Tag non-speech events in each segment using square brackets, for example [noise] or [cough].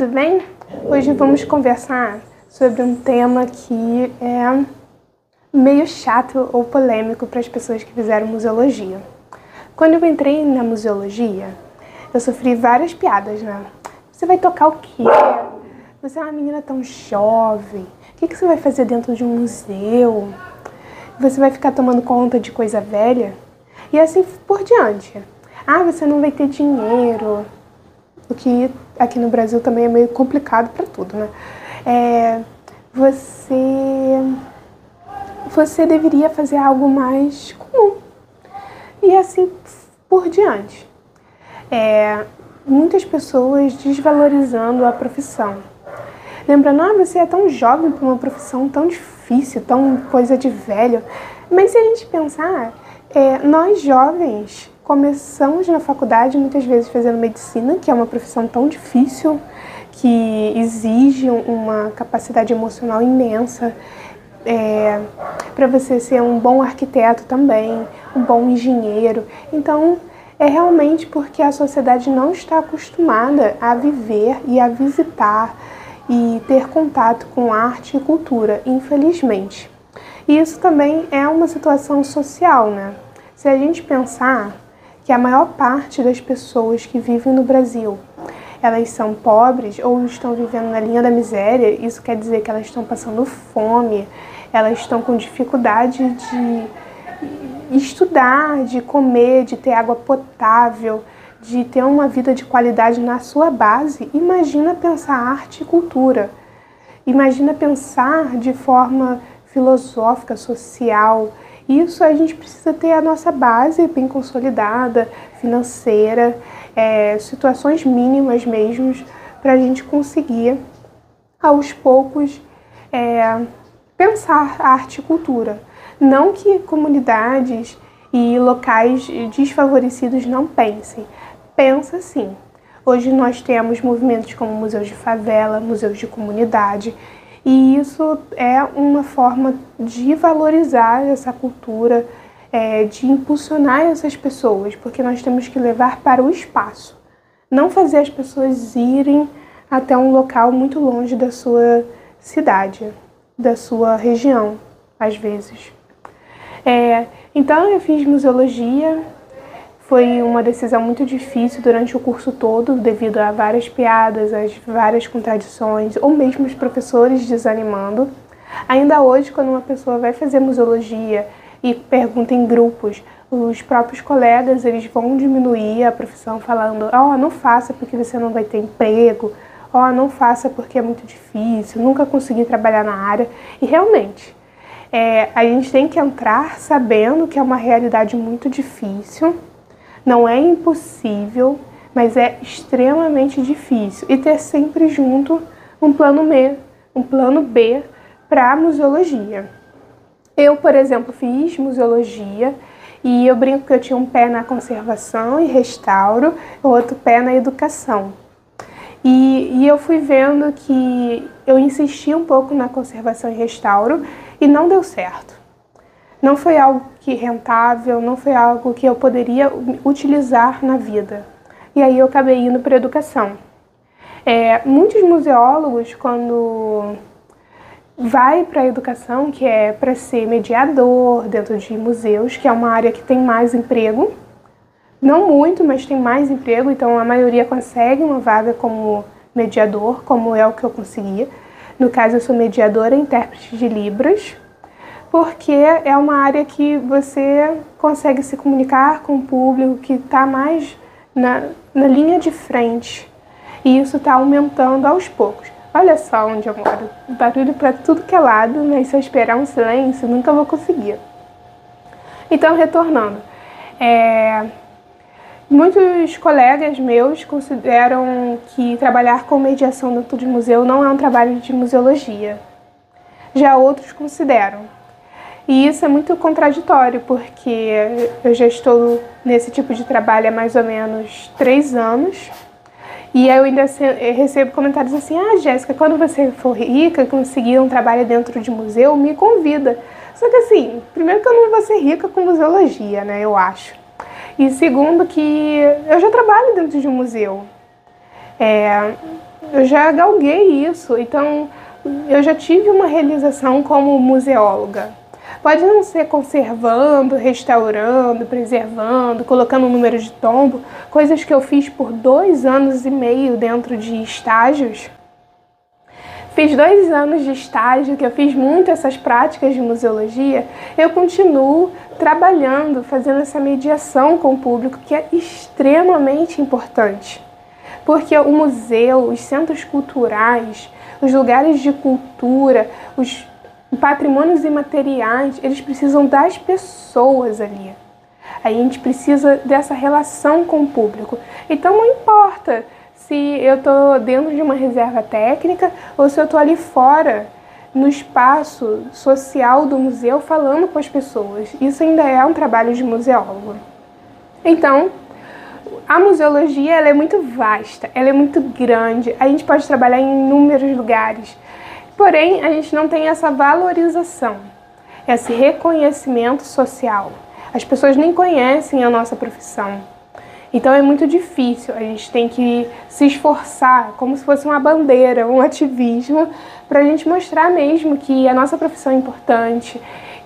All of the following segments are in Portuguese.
tudo bem? Hoje vamos conversar sobre um tema que é meio chato ou polêmico para as pessoas que fizeram museologia. Quando eu entrei na museologia, eu sofri várias piadas, né? Você vai tocar o quê? Você é uma menina tão jovem. O que, que você vai fazer dentro de um museu? Você vai ficar tomando conta de coisa velha? E assim por diante. Ah, você não vai ter dinheiro. O que aqui no Brasil também é meio complicado para tudo, né? É, você, você deveria fazer algo mais comum. E assim por diante. É, muitas pessoas desvalorizando a profissão. Lembrando, ah, você é tão jovem para uma profissão tão difícil, tão coisa de velho. Mas se a gente pensar, é, nós jovens começamos na faculdade muitas vezes fazendo medicina, que é uma profissão tão difícil, que exige uma capacidade emocional imensa. É, para você ser um bom arquiteto também, um bom engenheiro. Então, é realmente porque a sociedade não está acostumada a viver e a visitar e ter contato com arte e cultura, infelizmente. E isso também é uma situação social, né? Se a gente pensar que a maior parte das pessoas que vivem no Brasil elas são pobres ou estão vivendo na linha da miséria, isso quer dizer que elas estão passando fome, elas estão com dificuldade de estudar, de comer, de ter água potável, de ter uma vida de qualidade na sua base. Imagina pensar arte e cultura. Imagina pensar de forma filosófica, social, isso a gente precisa ter a nossa base bem consolidada, financeira, é, situações mínimas mesmo, para a gente conseguir, aos poucos, é, pensar arte e cultura. Não que comunidades e locais desfavorecidos não pensem. Pensa sim. Hoje nós temos movimentos como museus de favela, museus de comunidade, e isso é uma forma de valorizar essa cultura, é, de impulsionar essas pessoas, porque nós temos que levar para o espaço, não fazer as pessoas irem até um local muito longe da sua cidade, da sua região, às vezes. É, então eu fiz museologia, foi uma decisão muito difícil durante o curso todo, devido a várias piadas, as várias contradições, ou mesmo os professores desanimando. Ainda hoje, quando uma pessoa vai fazer museologia e pergunta em grupos, os próprios colegas eles vão diminuir a profissão falando: "Ó, oh, não faça porque você não vai ter emprego. Ó, oh, não faça porque é muito difícil, nunca consegui trabalhar na área". E realmente, é, a gente tem que entrar sabendo que é uma realidade muito difícil não é impossível, mas é extremamente difícil. E ter sempre junto um plano B, um plano B para a museologia. Eu, por exemplo, fiz museologia e eu brinco que eu tinha um pé na conservação e restauro, outro pé na educação. E, e eu fui vendo que eu insisti um pouco na conservação e restauro e não deu certo não foi algo que rentável, não foi algo que eu poderia utilizar na vida. E aí eu acabei indo para a educação. É, muitos museólogos, quando vai para a educação, que é para ser mediador dentro de museus, que é uma área que tem mais emprego, não muito, mas tem mais emprego, então a maioria consegue uma vaga como mediador, como é o que eu conseguia. No caso, eu sou mediadora e intérprete de Libras, porque é uma área que você consegue se comunicar com o público que está mais na, na linha de frente. E isso está aumentando aos poucos. Olha só onde eu moro. Barulho para tudo que é lado, mas se eu esperar um silêncio, nunca vou conseguir. Então, retornando. É, muitos colegas meus consideram que trabalhar com mediação dentro de museu não é um trabalho de museologia. Já outros consideram. E isso é muito contraditório, porque eu já estou nesse tipo de trabalho há mais ou menos três anos. E eu ainda recebo comentários assim: Ah, Jéssica, quando você for rica, conseguir um trabalho dentro de museu, me convida. Só que assim, primeiro que eu não vou ser rica com museologia, né? Eu acho. E segundo que eu já trabalho dentro de um museu. É, eu já galguei isso, então eu já tive uma realização como museóloga. Pode não ser conservando, restaurando, preservando, colocando um número de tombo, coisas que eu fiz por dois anos e meio dentro de estágios. Fiz dois anos de estágio, que eu fiz muito essas práticas de museologia. Eu continuo trabalhando, fazendo essa mediação com o público, que é extremamente importante. Porque o museu, os centros culturais, os lugares de cultura, os patrimônios imateriais, eles precisam das pessoas ali. A gente precisa dessa relação com o público. Então não importa se eu estou dentro de uma reserva técnica ou se eu estou ali fora, no espaço social do museu, falando com as pessoas. Isso ainda é um trabalho de museólogo. Então, a museologia ela é muito vasta, ela é muito grande, a gente pode trabalhar em inúmeros lugares. Porém, a gente não tem essa valorização, esse reconhecimento social. As pessoas nem conhecem a nossa profissão. Então é muito difícil, a gente tem que se esforçar, como se fosse uma bandeira, um [laughs] ativismo, para a gente mostrar mesmo que a nossa profissão é importante,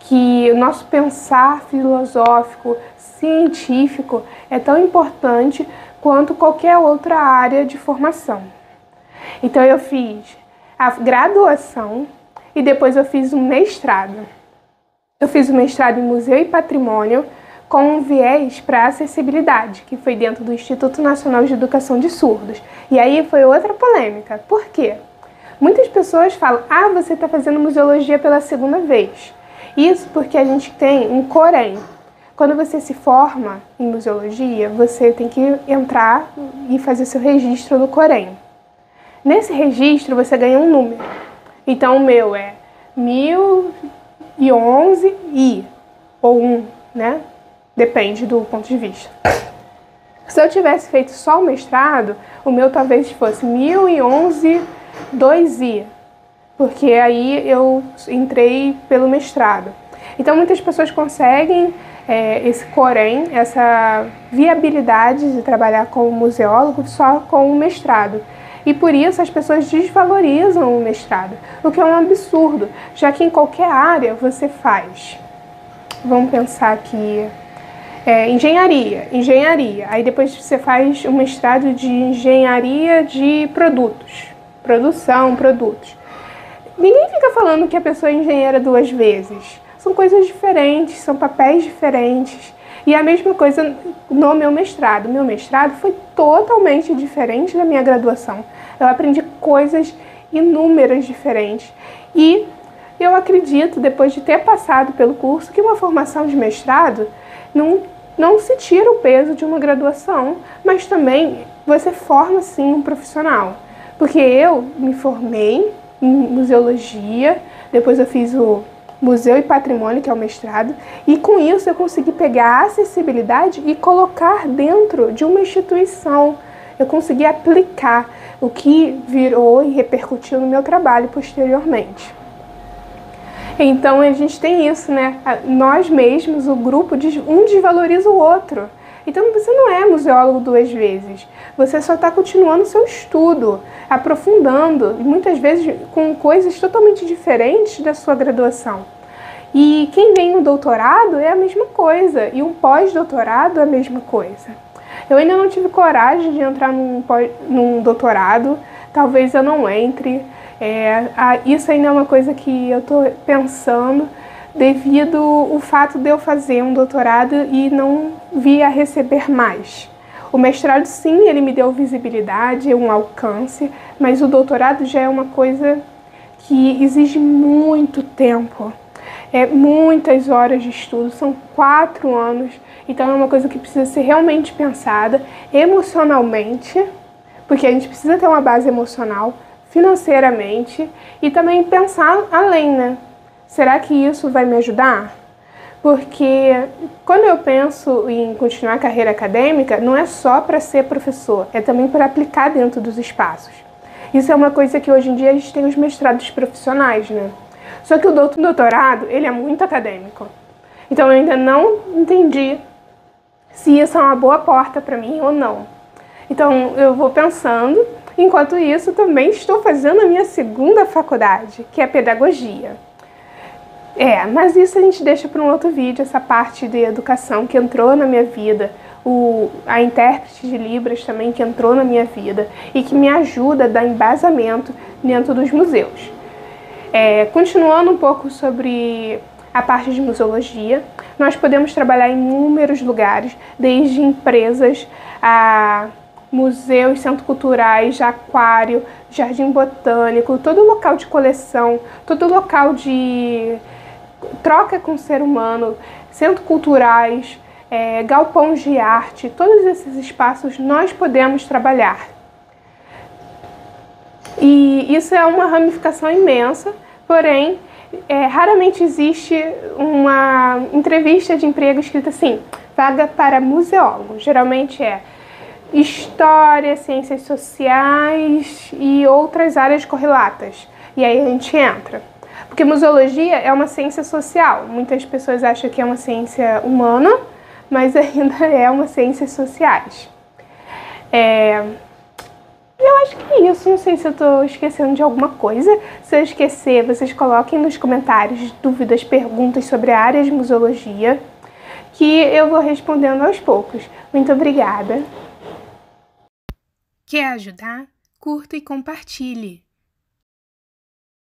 que o nosso pensar filosófico, científico é tão importante quanto qualquer outra área de formação. Então eu fiz a graduação e depois eu fiz um mestrado. Eu fiz o um mestrado em Museu e Patrimônio com um viés para acessibilidade, que foi dentro do Instituto Nacional de Educação de Surdos. E aí foi outra polêmica. Por quê? Muitas pessoas falam: ah, você está fazendo museologia pela segunda vez. Isso porque a gente tem um Corém, quando você se forma em museologia, você tem que entrar e fazer seu registro no Corém. Nesse registro você ganha um número. Então o meu é 1011 I ou 1, né? Depende do ponto de vista. Se eu tivesse feito só o mestrado, o meu talvez fosse 1011 2I, porque aí eu entrei pelo mestrado. Então muitas pessoas conseguem é, esse corém, essa viabilidade de trabalhar como museólogo só com o mestrado. E por isso as pessoas desvalorizam o mestrado, o que é um absurdo, já que em qualquer área você faz. Vamos pensar aqui. É, engenharia, engenharia. Aí depois você faz um mestrado de engenharia de produtos, produção, produtos. Ninguém fica falando que a pessoa é engenheira duas vezes são coisas diferentes, são papéis diferentes. E a mesma coisa no meu mestrado. Meu mestrado foi totalmente diferente da minha graduação. Eu aprendi coisas inúmeras diferentes. E eu acredito, depois de ter passado pelo curso, que uma formação de mestrado não, não se tira o peso de uma graduação, mas também você forma sim um profissional. Porque eu me formei em museologia, depois eu fiz o Museu e Patrimônio, que é o mestrado, e com isso eu consegui pegar a acessibilidade e colocar dentro de uma instituição. Eu consegui aplicar o que virou e repercutiu no meu trabalho posteriormente. Então a gente tem isso, né? Nós mesmos, o grupo, um desvaloriza o outro. Então você não é museólogo duas vezes. Você só está continuando seu estudo, aprofundando, e muitas vezes com coisas totalmente diferentes da sua graduação. E quem vem no doutorado é a mesma coisa, e um pós-doutorado é a mesma coisa. Eu ainda não tive coragem de entrar num, num doutorado, talvez eu não entre. É, a, isso ainda é uma coisa que eu estou pensando devido o fato de eu fazer um doutorado e não vir a receber mais. O mestrado, sim, ele me deu visibilidade, um alcance, mas o doutorado já é uma coisa que exige muito tempo, é muitas horas de estudo, são quatro anos, então é uma coisa que precisa ser realmente pensada emocionalmente, porque a gente precisa ter uma base emocional, financeiramente e também pensar além, né? Será que isso vai me ajudar? Porque quando eu penso em continuar a carreira acadêmica, não é só para ser professor, é também para aplicar dentro dos espaços. Isso é uma coisa que hoje em dia a gente tem os mestrados profissionais, né? Só que o doutorado, ele é muito acadêmico. Então eu ainda não entendi se isso é uma boa porta para mim ou não. Então eu vou pensando Enquanto isso, também estou fazendo a minha segunda faculdade, que é pedagogia. É, mas isso a gente deixa para um outro vídeo, essa parte de educação que entrou na minha vida, o, a intérprete de Libras também que entrou na minha vida e que me ajuda a dar embasamento dentro dos museus. É, continuando um pouco sobre a parte de museologia, nós podemos trabalhar em inúmeros lugares, desde empresas a museus, centros culturais, aquário, jardim botânico, todo local de coleção, todo local de troca com o ser humano, centros culturais, é, galpões de arte, todos esses espaços nós podemos trabalhar. E isso é uma ramificação imensa, porém, é, raramente existe uma entrevista de emprego escrita assim, vaga para museólogo. Geralmente é história, ciências sociais e outras áreas correlatas. E aí a gente entra. Porque museologia é uma ciência social. Muitas pessoas acham que é uma ciência humana, mas [laughs] ainda é uma ciência sociais. É... Eu acho que é isso. Não sei se eu estou esquecendo de alguma coisa. Se eu esquecer, vocês coloquem nos comentários dúvidas, perguntas sobre a área de museologia, que eu vou respondendo aos poucos. Muito obrigada. Quer ajudar? Curta e compartilhe.